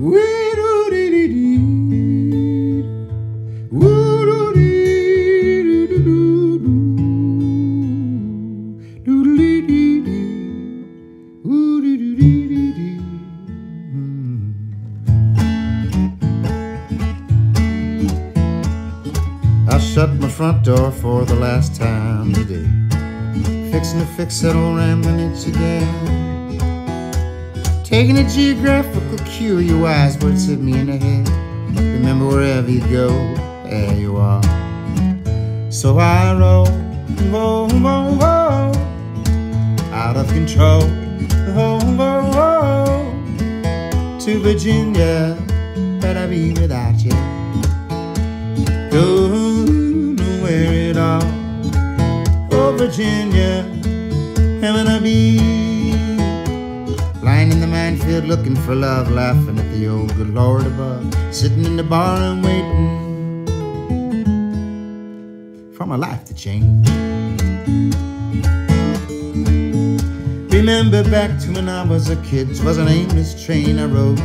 I shut my front door for the last time today. Fixing to fix that old rambling itch again. Taking a geographical cue, your wise words hit me in the head. Remember wherever you go, there you are. So I roll, roll, roll, roll, out of control, roll, roll, roll, to Virginia, I be without you. Go nowhere at all. Oh, Virginia, heaven I be. Lying in the minefield looking for love, laughing at the old good Lord above. Sitting in the bar and waiting for my life to change. Remember back to when I was a kid, 'twas an aimless train I rode,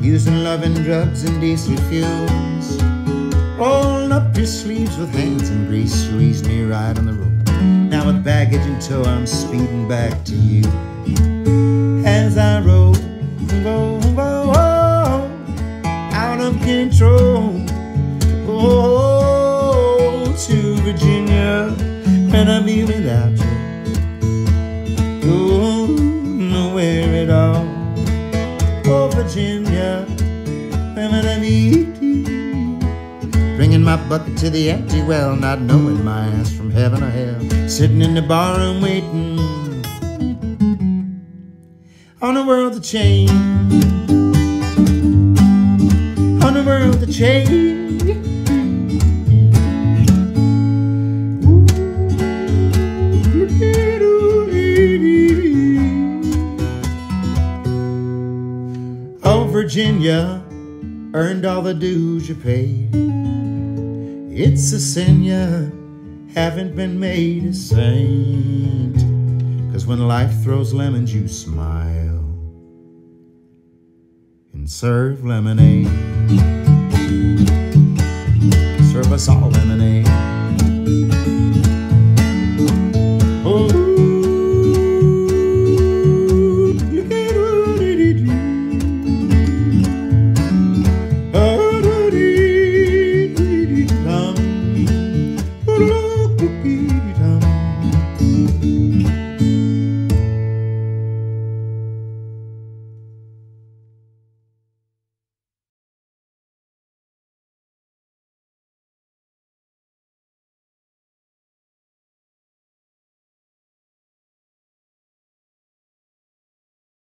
using love and drugs and diesel fuels. Rolling up your sleeves with hands and grease, you eased me right on the road. Now with baggage in tow, I'm speeding back to you. I roll, roll, roll, out of control. Oh, to Virginia, I be without you. Go nowhere at all. Oh, Virginia, I be Bringing my bucket to the empty well, not knowing my ass from heaven or hell. Sitting in the bar barroom waiting on the world to change. On the world to change. Oh, Virginia, earned all the dues you paid. It's a sin you haven't been made a saint. Cause when life throws lemons, you smile and serve lemonade. Serve us all lemonade.